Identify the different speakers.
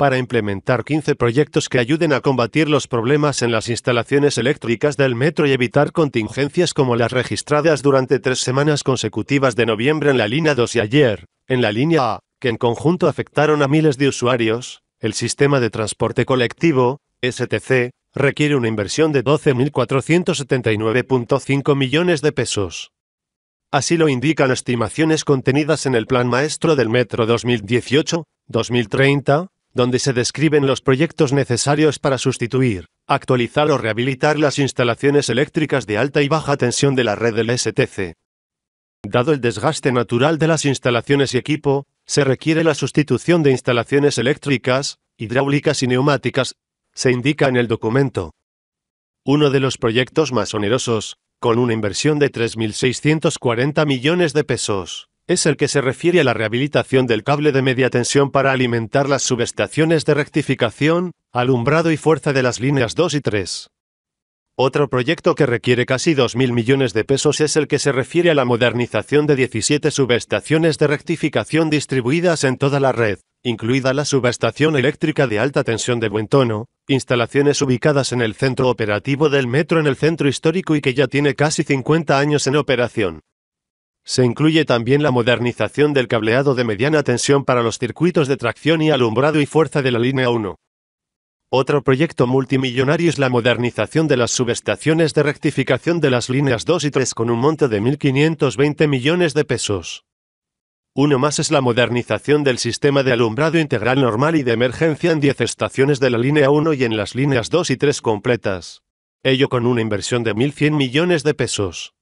Speaker 1: para implementar 15 proyectos que ayuden a combatir los problemas en las instalaciones eléctricas del metro y evitar contingencias como las registradas durante tres semanas consecutivas de noviembre en la línea 2 y ayer, en la línea A, que en conjunto afectaron a miles de usuarios. El sistema de transporte colectivo, STC, requiere una inversión de 12.479.5 millones de pesos. Así lo indican estimaciones contenidas en el Plan Maestro del Metro 2018-2030, donde se describen los proyectos necesarios para sustituir, actualizar o rehabilitar las instalaciones eléctricas de alta y baja tensión de la red del STC. Dado el desgaste natural de las instalaciones y equipo, se requiere la sustitución de instalaciones eléctricas, hidráulicas y neumáticas, se indica en el documento. Uno de los proyectos más onerosos, con una inversión de 3.640 millones de pesos, es el que se refiere a la rehabilitación del cable de media tensión para alimentar las subestaciones de rectificación, alumbrado y fuerza de las líneas 2 y 3. Otro proyecto que requiere casi 2.000 millones de pesos es el que se refiere a la modernización de 17 subestaciones de rectificación distribuidas en toda la red, incluida la subestación eléctrica de alta tensión de buen tono, instalaciones ubicadas en el centro operativo del metro en el centro histórico y que ya tiene casi 50 años en operación. Se incluye también la modernización del cableado de mediana tensión para los circuitos de tracción y alumbrado y fuerza de la línea 1. Otro proyecto multimillonario es la modernización de las subestaciones de rectificación de las líneas 2 y 3 con un monte de 1.520 millones de pesos. Uno más es la modernización del sistema de alumbrado integral normal y de emergencia en 10 estaciones de la línea 1 y en las líneas 2 y 3 completas. Ello con una inversión de 1.100 millones de pesos.